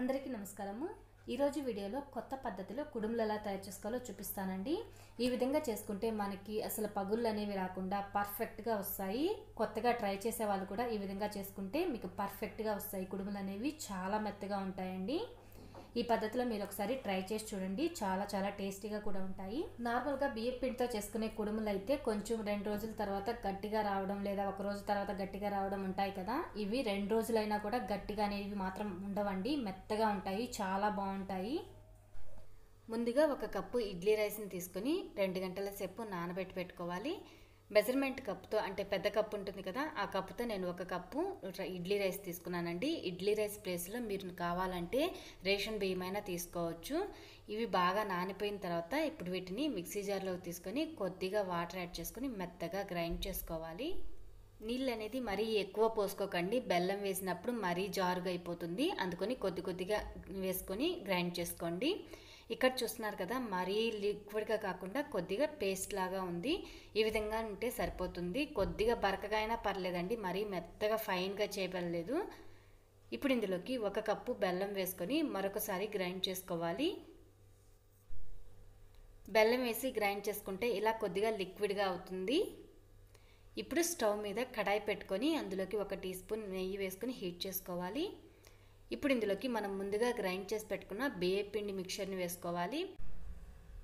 అందరికీ నమస్కారము. ఈరోజు వీడియోలో కొత్త పద్ధతిలో కుడుములు ఎలా తయారు చేసుకోవాలో చూపిస్తానండి. ఈ విధంగా చేసుకుంటే మనకి అసలు పగుళ్ళు అనేవి రాకుండా పర్ఫెక్ట్గా వస్తాయి. కొత్తగా ట్రై చేసే వాళ్ళు కూడా ఈ విధంగా చేసుకుంటే మీకు పర్ఫెక్ట్గా వస్తాయి. కుడుములు అనేవి చాలా మెత్తగా ఉంటాయండి. ఈ పద్ధతిలో మీరు ఒకసారి ట్రై చేసి చూడండి. చాలా చాలా టేస్టీగా కూడా ఉంటాయి. నార్మల్గా బియ్యం పిండితో చేసుకునే కుడుములు అయితే కొంచెం రెండు రోజుల తర్వాత గట్టిగా రావడం లేదా ఒక రోజు తర్వాత గట్టిగా రావడం ఉంటాయి కదా. ఇవి రెండు రోజులైనా కూడా గట్టిగా అనేవి మాత్రం ఉండవండి. మెత్తగా ఉంటాయి. చాలా బాగుంటాయి. ముందుగా ఒక కప్పు ఇడ్లీ రైస్ని తీసుకొని రెండు గంటల సేపు నానబెట్టి పెట్టుకోవాలి. మెజర్మెంట్ కప్తో అంటే పెద్ద కప్పు ఉంటుంది కదా ఆ కప్పుతో నేను ఒక కప్పు ఇడ్లీ రైస్ తీసుకున్నానండి. ఇడ్లీ రైస్ ప్లేస్లో మీరు కావాలంటే రేషన్ బియ్యమైనా తీసుకోవచ్చు. ఇవి బాగా నానిపోయిన తర్వాత ఇప్పుడు వీటిని మిక్సీ జార్లోకి తీసుకొని కొద్దిగా వాటర్ యాడ్ చేసుకొని మెత్తగా గ్రైండ్ చేసుకోవాలి. నీళ్ళు అనేది మరీ ఎక్కువ పోసుకోకండి. బెల్లం వేసినప్పుడు మరీ జారుగా అయిపోతుంది. అందుకని కొద్ది కొద్దిగా వేసుకొని గ్రైండ్ చేసుకోండి. ఇక్కడ చూస్తున్నారు కదా మరీ లిక్విడ్గా కాకుండా కొద్దిగా పేస్ట్ లాగా ఉంది. ఈ విధంగా ఉంటే సరిపోతుంది. కొద్దిగా బరకగా అయినా పర్లేదండి మరీ మెత్తగా ఫైన్గా చేయబడలేదు. ఇప్పుడు ఇందులోకి ఒక కప్పు బెల్లం వేసుకొని మరొకసారి గ్రైండ్ చేసుకోవాలి. బెల్లం వేసి గ్రైండ్ చేసుకుంటే ఇలా కొద్దిగా లిక్విడ్గా అవుతుంది. ఇప్పుడు స్టవ్ మీద కడాయి పెట్టుకొని అందులోకి ఒక టీ స్పూన్ నెయ్యి వేసుకొని హీట్ చేసుకోవాలి. ఇప్పుడు ఇందులోకి మనం ముందుగా గ్రైండ్ చేసి పెట్టుకున్న బియ్య పిండి మిక్చర్ని వేసుకోవాలి.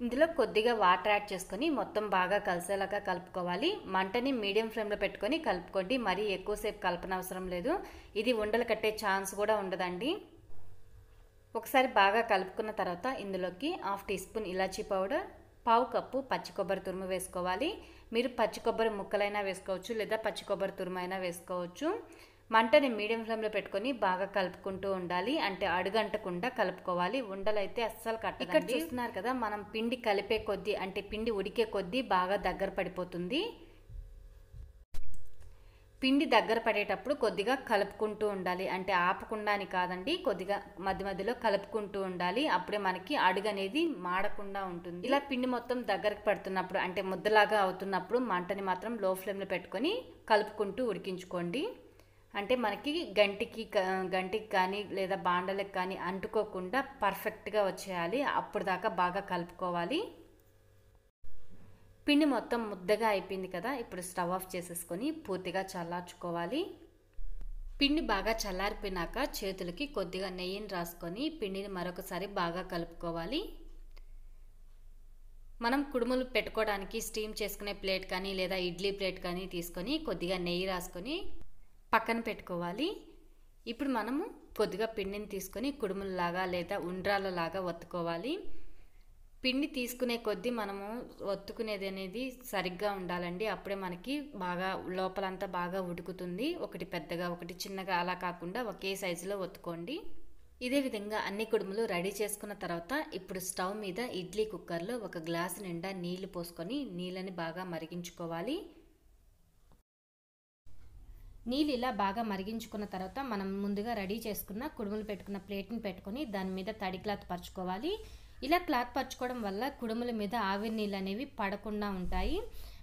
ఇందులో కొద్దిగా వాటర్ యాడ్ చేసుకొని మొత్తం బాగా కలిసేలాగా కలుపుకోవాలి. మంటని మీడియం ఫ్లేమ్లో పెట్టుకొని కలుపుకోండి. మరీ ఎక్కువసేపు కలపనవసరం లేదు. ఇది ఉండలు కట్టే ఛాన్స్ కూడా ఉండదండి. ఒకసారి బాగా కలుపుకున్న తర్వాత ఇందులోకి హాఫ్ టీ స్పూన్ ఇలాచీ పౌడర్ పావు కప్పు పచ్చి కొబ్బరి తురుము వేసుకోవాలి. మీరు పచ్చి కొబ్బరి ముక్కలైనా వేసుకోవచ్చు లేదా పచ్చి కొబ్బరి తురుము అయినా వేసుకోవచ్చు. మంటని మీడియం ఫ్లేమ్లో పెట్టుకొని బాగా కలుపుకుంటూ ఉండాలి. అంటే అడుగంటకుండా కలుపుకోవాలి. ఉండలైతే అస్సలు కట్ట ఇక్కడ చూస్తున్నారు కదా మనం పిండి కలిపే కొద్దీ అంటే పిండి ఉడికే కొద్దీ బాగా దగ్గర పడిపోతుంది. పిండి దగ్గర పడేటప్పుడు కొద్దిగా కలుపుకుంటూ ఉండాలి. అంటే ఆపకుండా అని కాదండి కొద్దిగా మధ్య మధ్యలో కలుపుకుంటూ ఉండాలి. అప్పుడే మనకి అడుగు అనేది మాడకుండా ఉంటుంది. ఇలా పిండి మొత్తం దగ్గరకు పడుతున్నప్పుడు అంటే ముద్దలాగా అవుతున్నప్పుడు మంటని మాత్రం లో ఫ్లేమ్లో పెట్టుకొని కలుపుకుంటూ ఉడికించుకోండి. అంటే మనకి గంటికి గంటికి కానీ లేదా బాండలకు కానీ అంటుకోకుండా పర్ఫెక్ట్గా వచ్చేయాలి. అప్పుడు దాకా బాగా కలుపుకోవాలి. పిండి మొత్తం ముద్దగా అయిపోయింది కదా ఇప్పుడు స్టవ్ ఆఫ్ చేసేసుకొని పూర్తిగా చల్లార్చుకోవాలి. పిండి బాగా చల్లారిపోయినాక చేతులకి కొద్దిగా నెయ్యిని రాసుకొని పిండిని మరొకసారి బాగా కలుపుకోవాలి. మనం కుడుములు పెట్టుకోవడానికి స్టీమ్ చేసుకునే ప్లేట్ కానీ లేదా ఇడ్లీ ప్లేట్ కానీ తీసుకొని కొద్దిగా నెయ్యి రాసుకొని పక్కన పెట్టుకోవాలి. ఇప్పుడు మనము కొద్దిగా పిండిని తీసుకొని కుడుములలాగా లేదా ఉండ్రాలలాగా ఒత్తుకోవాలి. పిండి తీసుకునే కొద్దీ మనము ఒత్తుకునేది అనేది సరిగ్గా ఉండాలండి. అప్పుడే మనకి బాగా లోపలంతా బాగా ఉడుకుతుంది. ఒకటి పెద్దగా ఒకటి చిన్నగా అలా కాకుండా ఒకే సైజులో ఒత్తుకోండి. ఇదే విధంగా అన్ని కుడుములు రెడీ చేసుకున్న తర్వాత ఇప్పుడు స్టవ్ మీద ఇడ్లీ కుక్కర్లో ఒక గ్లాసు నిండా నీళ్ళు పోసుకొని నీళ్ళని బాగా మరిగించుకోవాలి. నీళ్ళు ఇలా బాగా మరిగించుకున్న తర్వాత మనం ముందుగా రెడీ చేసుకున్న కుడుములు పెట్టుకున్న ప్లేట్ని పెట్టుకొని దాని మీద తడి క్లాత్ పరుచుకోవాలి. ఇలా క్లాత్ పరుచుకోవడం వల్ల కుడుముల మీద ఆవిరి నీళ్ళు అనేవి పడకుండా ఉంటాయి.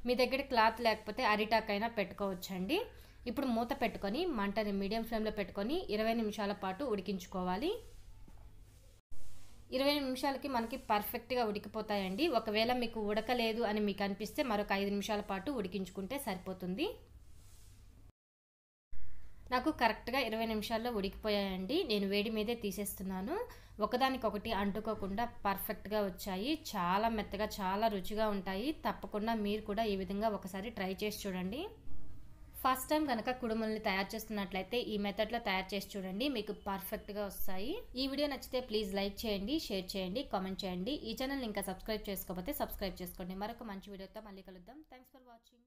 మీ దగ్గర క్లాత్ లేకపోతే అరిటాకైనా పెట్టుకోవచ్చండి. ఇప్పుడు మూత పెట్టుకొని మంటని మీడియం ఫ్లేమ్లో పెట్టుకొని ఇరవై నిమిషాల పాటు ఉడికించుకోవాలి. ఇరవై నిమిషాలకి మనకి పర్ఫెక్ట్గా ఉడికిపోతాయండి. ఒకవేళ మీకు ఉడకలేదు అని మీకు అనిపిస్తే మరొక ఐదు నిమిషాల పాటు ఉడికించుకుంటే సరిపోతుంది. నాకు కరెక్ట్గా ఇరవై నిమిషాల్లో ఉడికిపోయాయండి. నేను వేడి మీదే తీసేస్తున్నాను. ఒకదానికొకటి అంటుకోకుండా పర్ఫెక్ట్గా వచ్చాయి. చాలా మెత్తగా చాలా రుచిగా ఉంటాయి. తప్పకుండా మీరు కూడా ఈ విధంగా ఒకసారి ట్రై చేసి చూడండి. ఫస్ట్ టైం కనుక కుడుముల్ని తయారు చేస్తున్నట్లయితే ఈ మెథడ్లో తయారు చేసి చూడండి. మీకు పర్ఫెక్ట్గా వస్తాయి. ఈ వీడియో నచ్చితే ప్లీజ్ లైక్ చేయండి షేర్ చేయండి కామెంట్ చేయండి. ఈ ఛానల్ ఇంకా సబ్స్క్రైబ్ చేసుకోకపోతే సబ్స్క్రైబ్ చేసుకోండి. మరొక మంచి వీడియోతో మళ్ళీ కలుద్దాం. Thanks for watching.